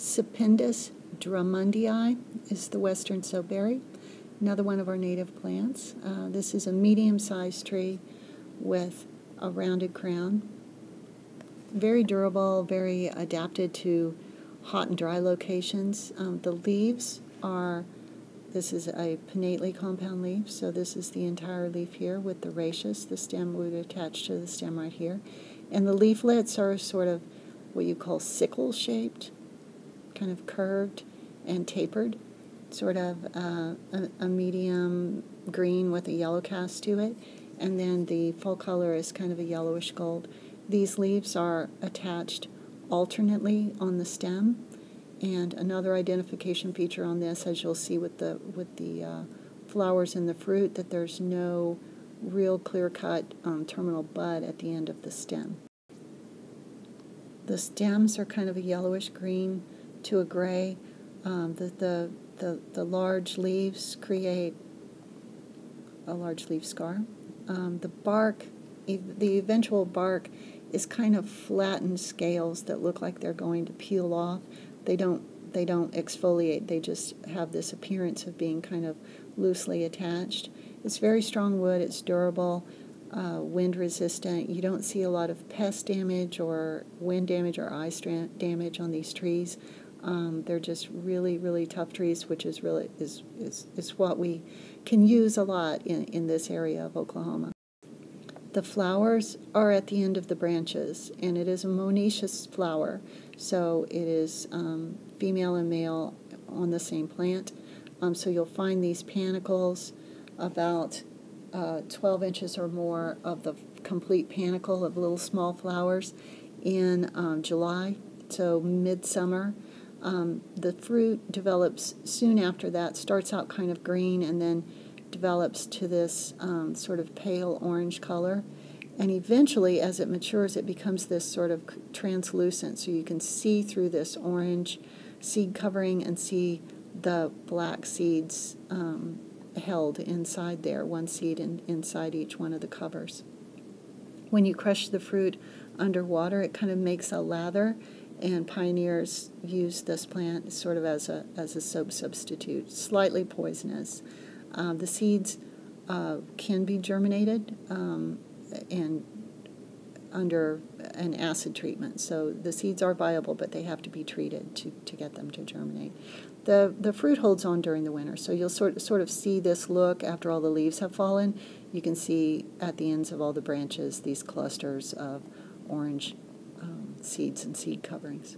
Sapindus drummondii is the western soapberry, another one of our native plants. Uh, this is a medium-sized tree with a rounded crown. Very durable, very adapted to hot and dry locations. Um, the leaves are, this is a pinnately compound leaf, so this is the entire leaf here with the rachis. The stem would attach to the stem right here. And the leaflets are sort of what you call sickle shaped kind of curved and tapered, sort of uh, a, a, medium green with a yellow cast to it, and then the full color is kind of a yellowish gold. These leaves are attached alternately on the stem, and another identification feature on this, as you'll see with the with the uh, flowers and the fruit, that there's no real clear-cut um, terminal bud at the end of the stem. The stems are kind of a yellowish green to a gray. Um, the, the, the, the large leaves create a large leaf scar. Um, the bark, the eventual bark, is kind of flattened scales that look like they're going to peel off. They don't they don't exfoliate. They just have this appearance of being kind of loosely attached. It's very strong wood. It's durable, uh, wind resistant. You don't see a lot of pest damage or wind damage or eye damage on these trees. Um, they're just really, really tough trees, which is really is, is, is what we can use a lot in, in this area of Oklahoma. The flowers are at the end of the branches, and it is a monoecious flower, so it is um, female and male on the same plant. Um, so you'll find these panicles about uh, 12 inches or more of the complete panicle of little small flowers in um, July, so midsummer. Um, the fruit develops soon after that, starts out kind of green and then develops to this um, sort of pale orange color. And eventually, as it matures, it becomes this sort of translucent, so you can see through this orange seed covering and see the black seeds um, held inside there, one seed in, inside each one of the covers. When you crush the fruit underwater, it kind of makes a lather and pioneers used this plant sort of as a, as a soap substitute, slightly poisonous. Um, the seeds uh, can be germinated um, and under an acid treatment. So the seeds are viable, but they have to be treated to, to get them to germinate. The, the fruit holds on during the winter, so you'll sort, sort of see this look after all the leaves have fallen. You can see at the ends of all the branches these clusters of orange seeds and seed coverings.